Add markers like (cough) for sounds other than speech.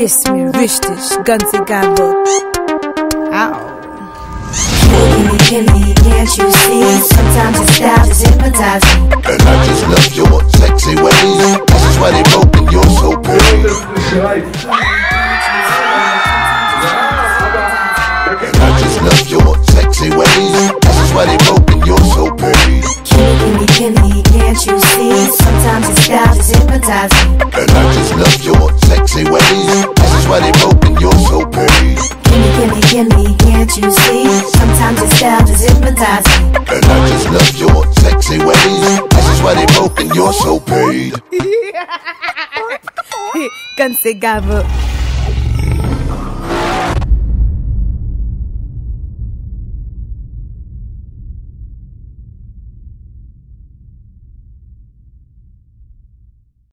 vergiss mir richtig, ganz egal wo. Au. Gimme, gimme, can't you see? Sometimes your style just hypnotizes me. And I just love your sexy ways. This is why they broke and you're so pretty. And I just love your sexy ways. This is why they broke and you're so pretty. Gimme, gimme, gimme, can't you see? Sometimes your style just hypnotizes me. And I just love your sexy ways. This is why they broke and you're so pretty. Gimme, gimme, gimme, can't you see? Sometimes your style just hypnotizes me. And I just love your sexy ways. This is why they broke and you're so paid. (laughs) ganz say wo.